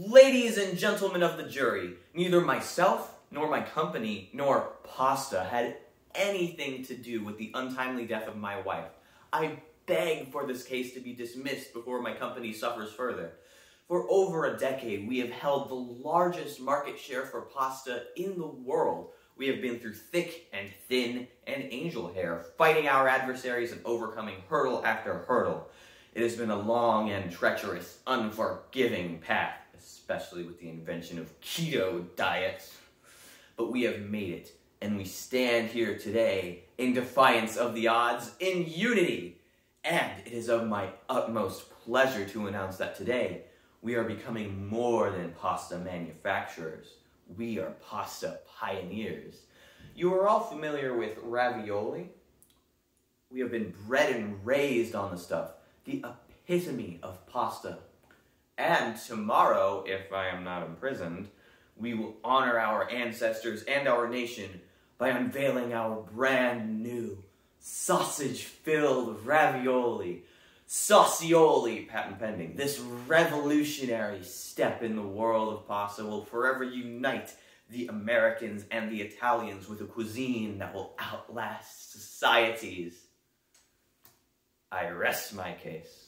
Ladies and gentlemen of the jury, neither myself nor my company nor pasta had anything to do with the untimely death of my wife. I beg for this case to be dismissed before my company suffers further. For over a decade, we have held the largest market share for pasta in the world. We have been through thick and thin and angel hair, fighting our adversaries and overcoming hurdle after hurdle. It has been a long and treacherous, unforgiving path, especially with the invention of keto diets. But we have made it, and we stand here today in defiance of the odds, in unity. And it is of my utmost pleasure to announce that today, we are becoming more than pasta manufacturers. We are pasta pioneers. You are all familiar with ravioli. We have been bred and raised on the stuff, the epitome of pasta. And tomorrow, if I am not imprisoned, we will honor our ancestors and our nation by unveiling our brand new sausage-filled ravioli Saucioli, patent pending. This revolutionary step in the world of pasta will forever unite the Americans and the Italians with a cuisine that will outlast societies. I rest my case.